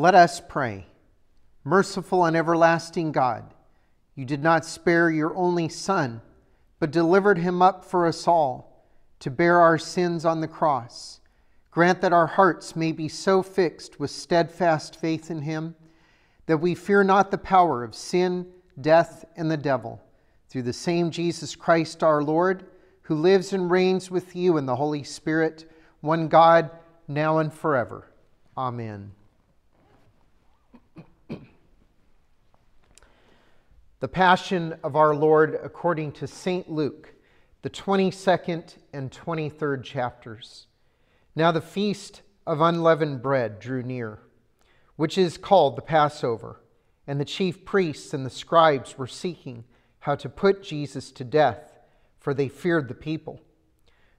Let us pray. Merciful and everlasting God, you did not spare your only Son, but delivered him up for us all to bear our sins on the cross. Grant that our hearts may be so fixed with steadfast faith in him that we fear not the power of sin, death, and the devil. Through the same Jesus Christ our Lord, who lives and reigns with you in the Holy Spirit, one God, now and forever. Amen. The Passion of our Lord according to St. Luke, the 22nd and 23rd chapters. Now the feast of unleavened bread drew near, which is called the Passover, and the chief priests and the scribes were seeking how to put Jesus to death, for they feared the people.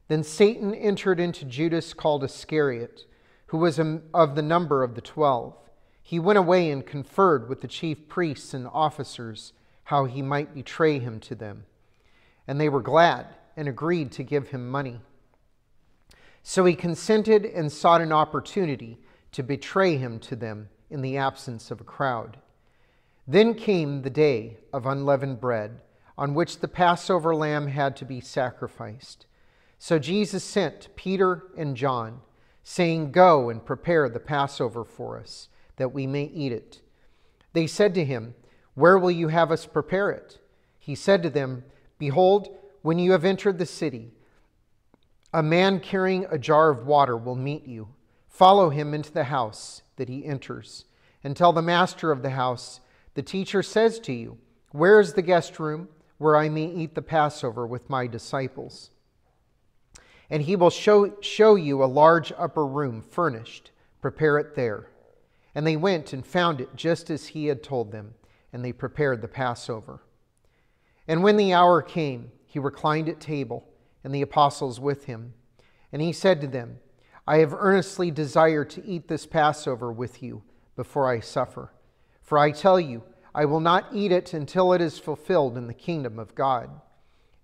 Then Satan entered into Judas called Iscariot, who was of the number of the twelve. He went away and conferred with the chief priests and officers how he might betray him to them. And they were glad and agreed to give him money. So he consented and sought an opportunity to betray him to them in the absence of a crowd. Then came the day of unleavened bread, on which the Passover lamb had to be sacrificed. So Jesus sent Peter and John, saying, Go and prepare the Passover for us, that we may eat it. They said to him, where will you have us prepare it? He said to them, Behold, when you have entered the city, a man carrying a jar of water will meet you. Follow him into the house that he enters, and tell the master of the house, The teacher says to you, Where is the guest room where I may eat the Passover with my disciples? And he will show, show you a large upper room furnished. Prepare it there. And they went and found it just as he had told them and they prepared the Passover. And when the hour came, he reclined at table, and the apostles with him. And he said to them, I have earnestly desired to eat this Passover with you before I suffer. For I tell you, I will not eat it until it is fulfilled in the kingdom of God.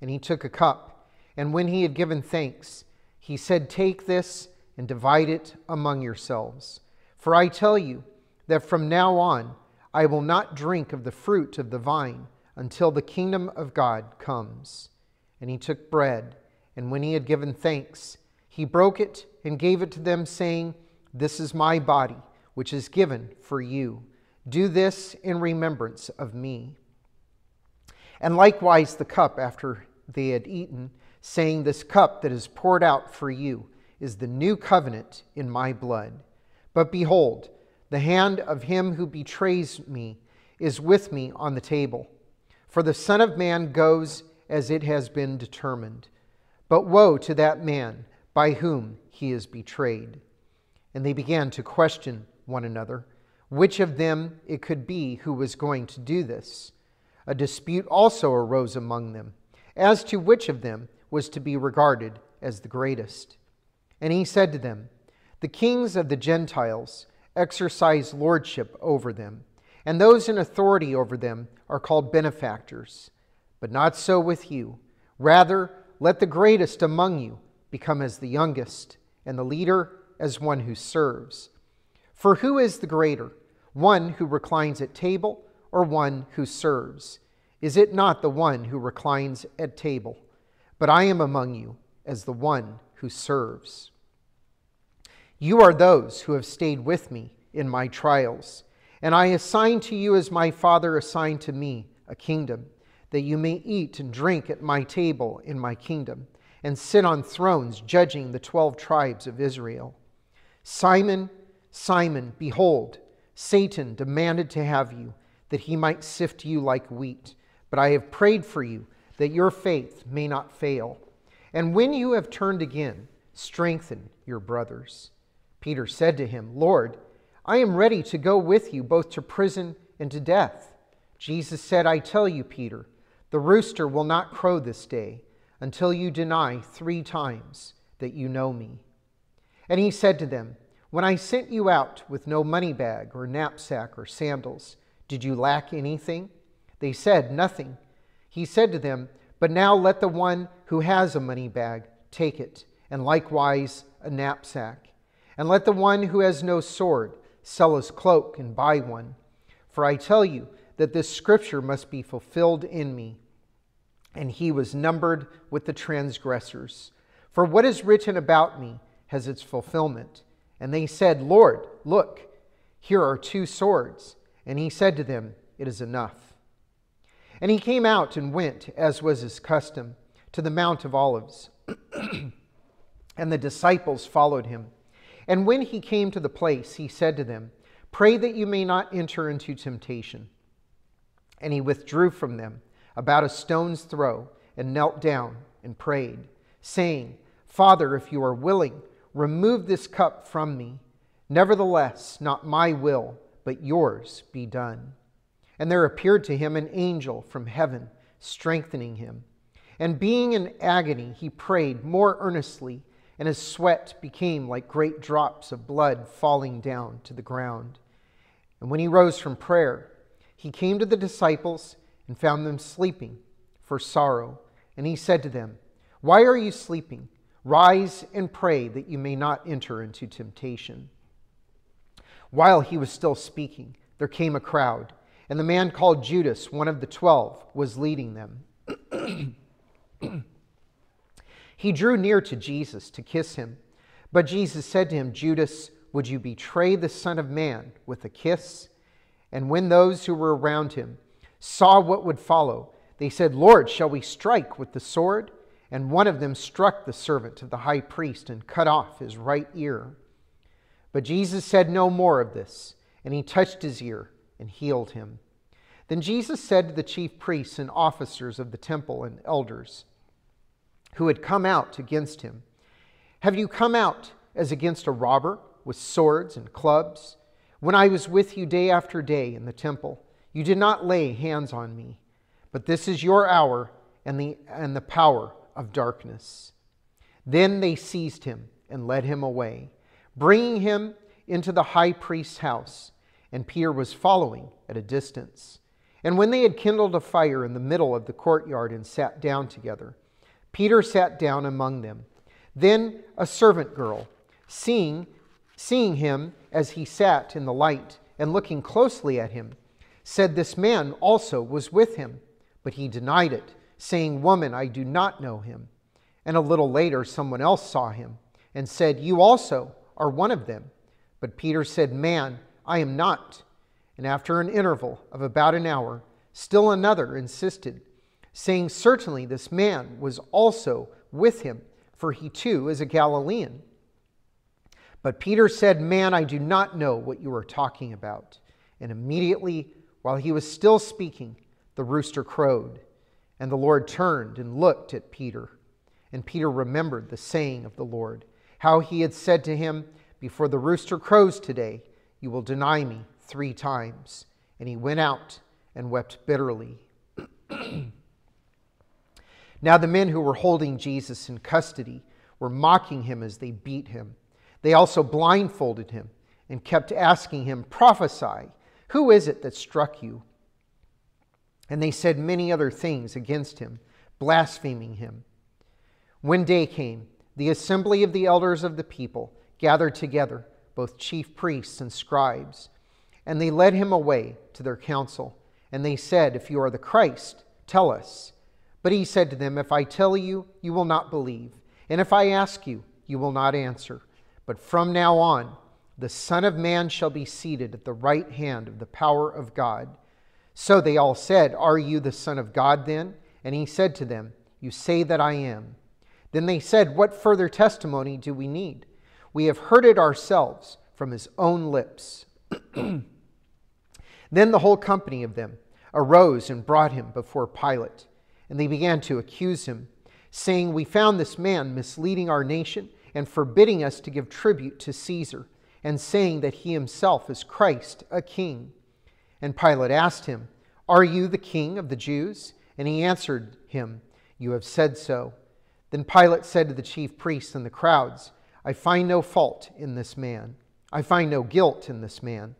And he took a cup, and when he had given thanks, he said, Take this and divide it among yourselves. For I tell you that from now on, I will not drink of the fruit of the vine until the kingdom of God comes. And he took bread, and when he had given thanks, he broke it and gave it to them, saying, This is my body, which is given for you. Do this in remembrance of me. And likewise the cup after they had eaten, saying, This cup that is poured out for you is the new covenant in my blood. But behold, the hand of him who betrays me is with me on the table. For the Son of Man goes as it has been determined. But woe to that man by whom he is betrayed. And they began to question one another which of them it could be who was going to do this. A dispute also arose among them as to which of them was to be regarded as the greatest. And he said to them, The kings of the Gentiles exercise lordship over them, and those in authority over them are called benefactors. But not so with you. Rather, let the greatest among you become as the youngest, and the leader as one who serves. For who is the greater, one who reclines at table or one who serves? Is it not the one who reclines at table? But I am among you as the one who serves. You are those who have stayed with me in my trials. And I assign to you, as my Father assigned to me, a kingdom, that you may eat and drink at my table in my kingdom, and sit on thrones judging the twelve tribes of Israel. Simon, Simon, behold, Satan demanded to have you, that he might sift you like wheat. But I have prayed for you, that your faith may not fail. And when you have turned again, strengthen your brothers. Peter said to him, Lord, I am ready to go with you both to prison and to death. Jesus said, I tell you, Peter, the rooster will not crow this day until you deny three times that you know me. And he said to them, When I sent you out with no money bag or knapsack or sandals, did you lack anything? They said, Nothing. He said to them, But now let the one who has a money bag take it, and likewise a knapsack. And let the one who has no sword sell his cloak and buy one. For I tell you that this scripture must be fulfilled in me. And he was numbered with the transgressors. For what is written about me has its fulfillment. And they said, Lord, look, here are two swords. And he said to them, It is enough. And he came out and went, as was his custom, to the Mount of Olives. and the disciples followed him. And when he came to the place, he said to them, Pray that you may not enter into temptation. And he withdrew from them about a stone's throw and knelt down and prayed, saying, Father, if you are willing, remove this cup from me. Nevertheless, not my will, but yours be done. And there appeared to him an angel from heaven, strengthening him. And being in agony, he prayed more earnestly and his sweat became like great drops of blood falling down to the ground. And when he rose from prayer, he came to the disciples and found them sleeping for sorrow. And he said to them, Why are you sleeping? Rise and pray that you may not enter into temptation. While he was still speaking, there came a crowd, and the man called Judas, one of the twelve, was leading them. He drew near to Jesus to kiss him. But Jesus said to him, Judas, would you betray the Son of Man with a kiss? And when those who were around him saw what would follow, they said, Lord, shall we strike with the sword? And one of them struck the servant of the high priest and cut off his right ear. But Jesus said no more of this, and he touched his ear and healed him. Then Jesus said to the chief priests and officers of the temple and elders, who had come out against him. Have you come out as against a robber with swords and clubs? When I was with you day after day in the temple, you did not lay hands on me. But this is your hour and the, and the power of darkness. Then they seized him and led him away, bringing him into the high priest's house. And Peter was following at a distance. And when they had kindled a fire in the middle of the courtyard and sat down together, Peter sat down among them. Then a servant girl, seeing, seeing him as he sat in the light and looking closely at him, said, This man also was with him. But he denied it, saying, Woman, I do not know him. And a little later, someone else saw him and said, You also are one of them. But Peter said, Man, I am not. And after an interval of about an hour, still another insisted saying, Certainly this man was also with him, for he too is a Galilean. But Peter said, Man, I do not know what you are talking about. And immediately, while he was still speaking, the rooster crowed. And the Lord turned and looked at Peter. And Peter remembered the saying of the Lord, how he had said to him, Before the rooster crows today, you will deny me three times. And he went out and wept bitterly. Now, the men who were holding Jesus in custody were mocking him as they beat him. They also blindfolded him and kept asking him, Prophesy, who is it that struck you? And they said many other things against him, blaspheming him. When day came, the assembly of the elders of the people gathered together, both chief priests and scribes, and they led him away to their council. And they said, If you are the Christ, tell us. But he said to them, If I tell you, you will not believe. And if I ask you, you will not answer. But from now on, the Son of Man shall be seated at the right hand of the power of God. So they all said, Are you the Son of God then? And he said to them, You say that I am. Then they said, What further testimony do we need? We have heard it ourselves from his own lips. then the whole company of them arose and brought him before Pilate and they began to accuse him, saying, We found this man misleading our nation and forbidding us to give tribute to Caesar, and saying that he himself is Christ, a king. And Pilate asked him, Are you the king of the Jews? And he answered him, You have said so. Then Pilate said to the chief priests and the crowds, I find no fault in this man. I find no guilt in this man.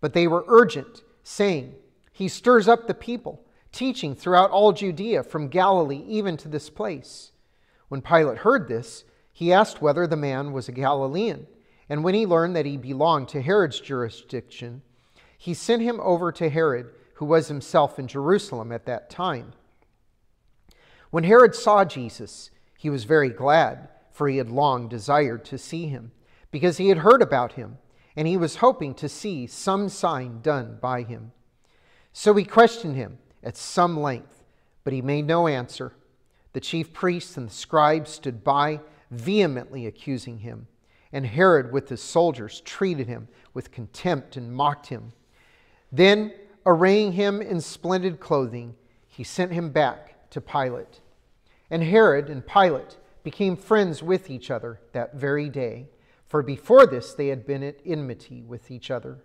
But they were urgent, saying, He stirs up the people teaching throughout all Judea, from Galilee even to this place. When Pilate heard this, he asked whether the man was a Galilean, And when he learned that he belonged to Herod's jurisdiction, he sent him over to Herod, who was himself in Jerusalem at that time. When Herod saw Jesus, he was very glad, for he had long desired to see him, because he had heard about him, and he was hoping to see some sign done by him. So he questioned him at some length, but he made no answer. The chief priests and the scribes stood by, vehemently accusing him. And Herod, with his soldiers, treated him with contempt and mocked him. Then, arraying him in splendid clothing, he sent him back to Pilate. And Herod and Pilate became friends with each other that very day, for before this they had been at enmity with each other.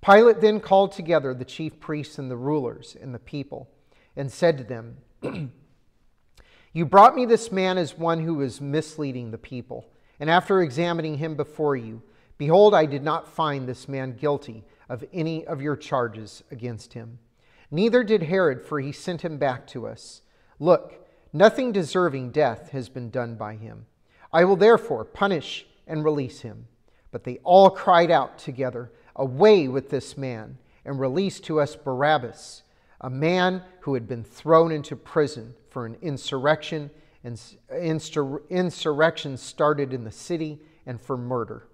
Pilate then called together the chief priests and the rulers and the people and said to them, You brought me this man as one who is misleading the people. And after examining him before you, behold, I did not find this man guilty of any of your charges against him. Neither did Herod, for he sent him back to us. Look, nothing deserving death has been done by him. I will therefore punish and release him. But they all cried out together, Away with this man, and release to us Barabbas, a man who had been thrown into prison for an insurrection and insurrection started in the city and for murder.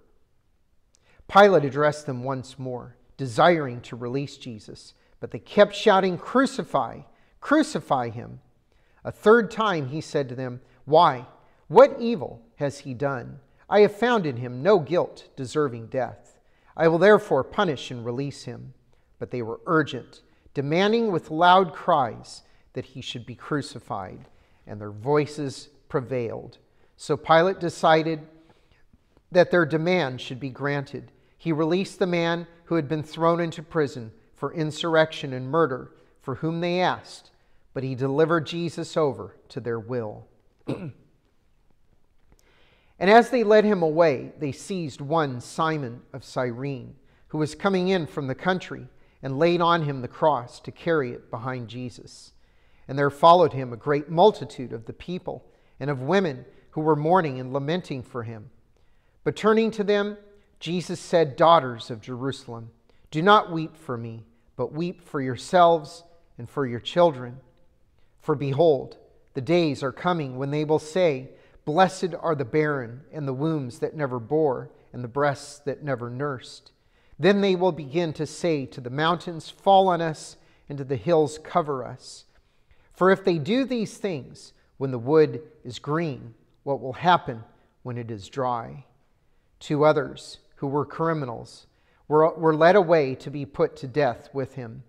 Pilate addressed them once more, desiring to release Jesus, but they kept shouting, Crucify, crucify him. A third time he said to them, Why? What evil has he done? I have found in him no guilt deserving death. I will therefore punish and release him. But they were urgent, demanding with loud cries that he should be crucified and their voices prevailed. So Pilate decided that their demand should be granted. He released the man who had been thrown into prison for insurrection and murder, for whom they asked, but he delivered Jesus over to their will. and as they led him away, they seized one Simon of Cyrene, who was coming in from the country, and laid on him the cross to carry it behind Jesus. And there followed him a great multitude of the people and of women who were mourning and lamenting for him. But turning to them, Jesus said, Daughters of Jerusalem, do not weep for me, but weep for yourselves and for your children. For behold, the days are coming when they will say, Blessed are the barren, and the wombs that never bore, and the breasts that never nursed. Then they will begin to say to the mountains, Fall on us, and to the hills, Cover us. For if they do these things when the wood is green, what will happen when it is dry? Two others, who were criminals, were, were led away to be put to death with him.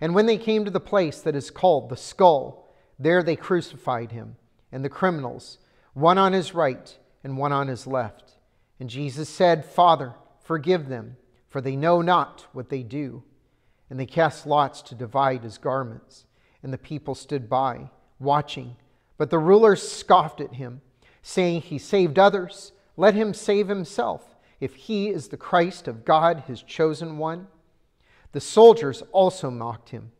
And when they came to the place that is called the skull, there they crucified him and the criminals, one on his right and one on his left. And Jesus said, Father, forgive them, for they know not what they do. And they cast lots to divide his garments and the people stood by, watching. But the rulers scoffed at him, saying, He saved others. Let him save himself, if he is the Christ of God, his chosen one. The soldiers also mocked him,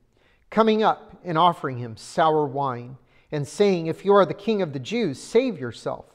coming up and offering him sour wine, and saying, If you are the king of the Jews, save yourself.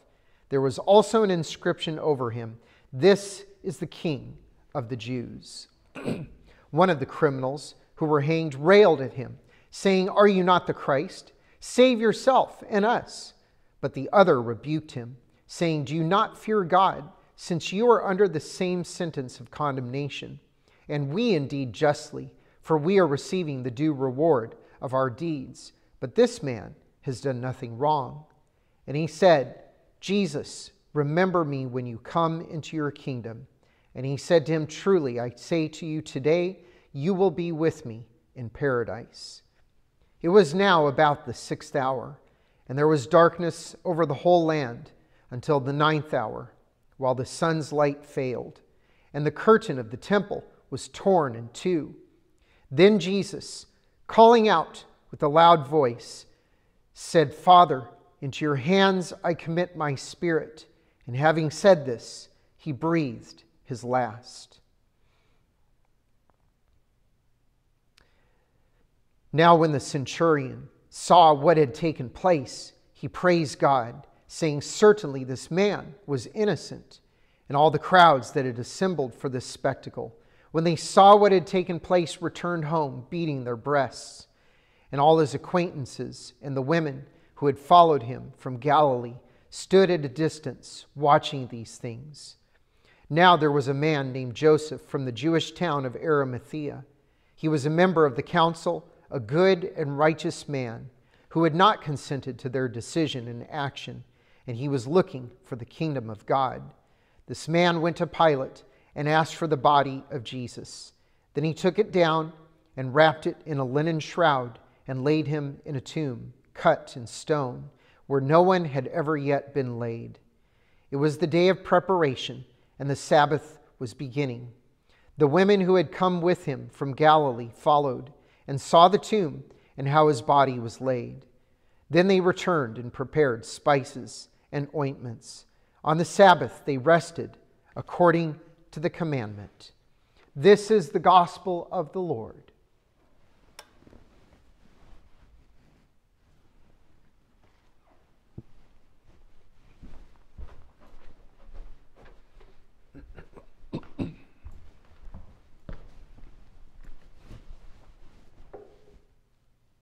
There was also an inscription over him This is the king of the Jews. One of the criminals who were hanged railed at him saying, Are you not the Christ? Save yourself and us. But the other rebuked him, saying, Do you not fear God, since you are under the same sentence of condemnation? And we indeed justly, for we are receiving the due reward of our deeds. But this man has done nothing wrong. And he said, Jesus, remember me when you come into your kingdom. And he said to him, Truly, I say to you today, you will be with me in paradise. It was now about the sixth hour, and there was darkness over the whole land until the ninth hour, while the sun's light failed, and the curtain of the temple was torn in two. Then Jesus, calling out with a loud voice, said, Father, into your hands I commit my spirit. And having said this, he breathed his last. Now, when the centurion saw what had taken place, he praised God, saying, Certainly this man was innocent. and all the crowds that had assembled for this spectacle, when they saw what had taken place, returned home, beating their breasts. And all his acquaintances and the women who had followed him from Galilee stood at a distance, watching these things. Now there was a man named Joseph from the Jewish town of Arimathea. He was a member of the council, a good and righteous man who had not consented to their decision and action, and he was looking for the kingdom of God. This man went to Pilate and asked for the body of Jesus. Then he took it down and wrapped it in a linen shroud and laid him in a tomb cut in stone where no one had ever yet been laid. It was the day of preparation, and the Sabbath was beginning. The women who had come with him from Galilee followed and saw the tomb and how his body was laid. Then they returned and prepared spices and ointments. On the Sabbath they rested according to the commandment. This is the gospel of the Lord.